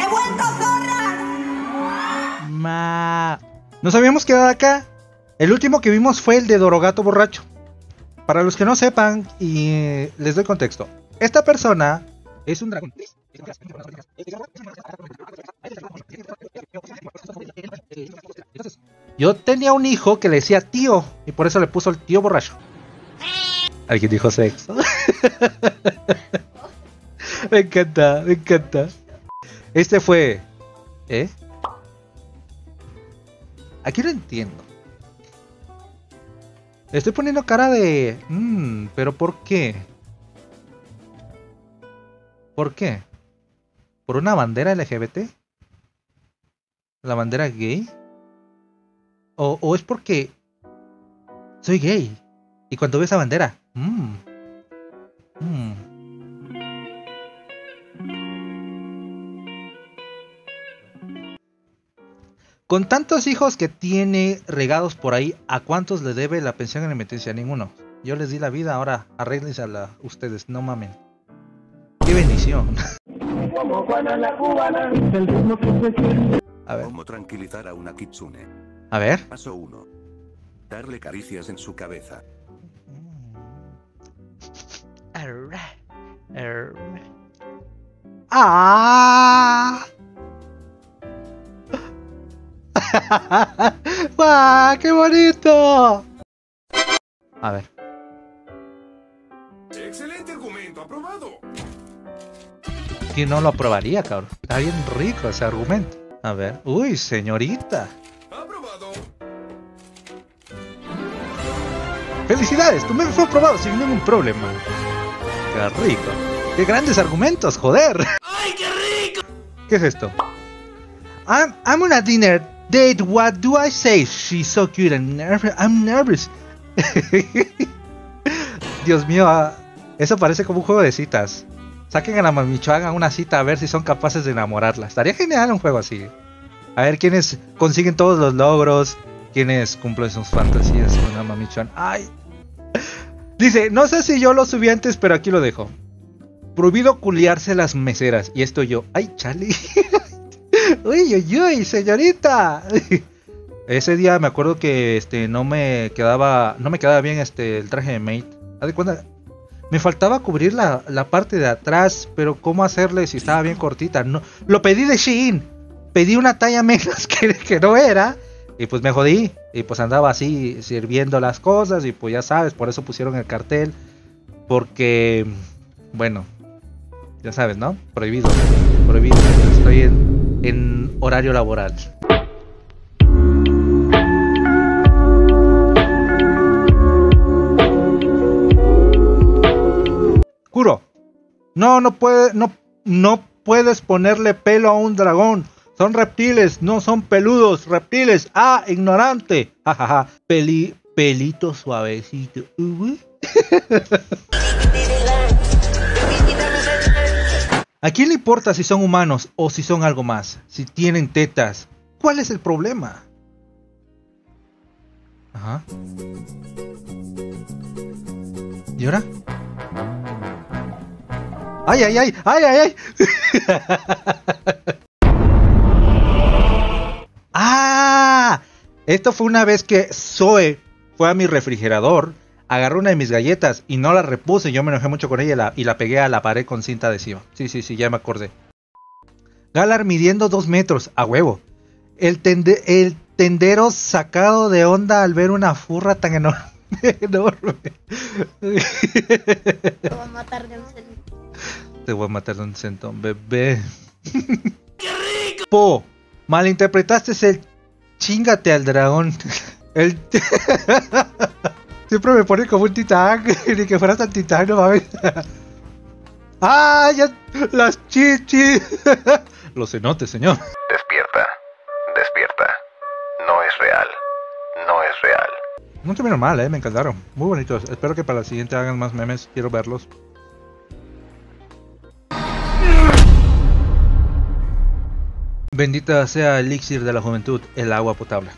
¡He vuelto zorra! Ma... Nos habíamos quedado acá. El último que vimos fue el de Dorogato borracho. Para los que no sepan, y eh, les doy contexto. Esta persona es un dragón. Yo tenía un hijo que le decía tío y por eso le puso el tío borracho. Alguien dijo sexo. me encanta, me encanta. Este fue. ¿Eh? Aquí lo entiendo. Estoy poniendo cara de... Mmm, pero ¿por qué? ¿Por qué? ¿Por una bandera LGBT? ¿La bandera gay? ¿O, o es porque soy gay? Y cuando veo esa bandera... Mmm, Con tantos hijos que tiene regados por ahí, ¿a cuántos le debe la pensión alimenticia? A ninguno. Yo les di la vida, ahora arréglense a la, ustedes, no mamen. ¡Qué bendición! A ver, ¿Cómo tranquilizar a una kitsune? a ver. Paso 1. Darle caricias en su cabeza. ¡Ah! ¡Guau! ¡Qué bonito! A ver. Excelente argumento, aprobado. ¿Quién no lo aprobaría, cabrón? Está bien rico ese argumento. A ver. Uy, señorita. Aprobado. Felicidades, tu meme fue aprobado sin ningún problema. Qué rico. Qué grandes argumentos, joder. ¡Ay, qué rico! ¿Qué es esto? I'm, I'm on a dinner date. What do I say? She's so cute and nervous. I'm nervous. Dios mío, ah, eso parece como un juego de citas. Saquen a la mamicho, hagan una cita a ver si son capaces de enamorarla. Estaría genial un juego así. A ver quiénes consiguen todos los logros, quiénes cumplen sus fantasías con la mamichuan. Ay. Dice, no sé si yo lo subí antes, pero aquí lo dejo. Prohibido culiarse las meseras. Y esto yo, ay, Charlie. uy, uy, uy, señorita. Ese día me acuerdo que este no me quedaba no me quedaba bien este el traje de. Haz de cuenta, me faltaba cubrir la, la parte de atrás, pero cómo hacerle si estaba bien cortita. No, lo pedí de Shein. Pedí una talla menos que, que no era y pues me jodí y pues andaba así sirviendo las cosas y pues ya sabes, por eso pusieron el cartel porque bueno, ya sabes, ¿no? Prohibido, prohibido. Estoy en, en horario laboral. Kuro, no, no puede, no, no puedes ponerle pelo a un dragón. Son reptiles, no son peludos, reptiles. Ah, ignorante. Jajaja. Peli, pelito suavecito. ¿A quién le importa si son humanos o si son algo más? Si tienen tetas. ¿Cuál es el problema? Ajá. ¿Y ahora? ¡Ay, ay, ay! ¡Ay, ay, ay! ¡Ah! Esto fue una vez que Zoe fue a mi refrigerador, agarró una de mis galletas y no la repuse. Yo me enojé mucho con ella y la, y la pegué a la pared con cinta adhesiva. Sí, sí, sí, ya me acordé. Galar midiendo dos metros, a huevo. El, tende- el tendero sacado de onda al ver una furra tan enorme. enorme. Te voy a matar de un centón. Te voy a matar de un centón, bebé. ¡Qué rico! Po, malinterpretaste el chingate al dragón. El Siempre me pone como un titán, ni que fuera tan titán, no mames. ¡Ah, ya! ¡Las chichis! Los cenotes, señor. Despierta. Despierta. No es real. No es real. No vieron mal, eh, me encantaron. Muy bonitos. Espero que para la siguiente hagan más memes. Quiero verlos. Bendita sea el elixir de la juventud, el agua potable.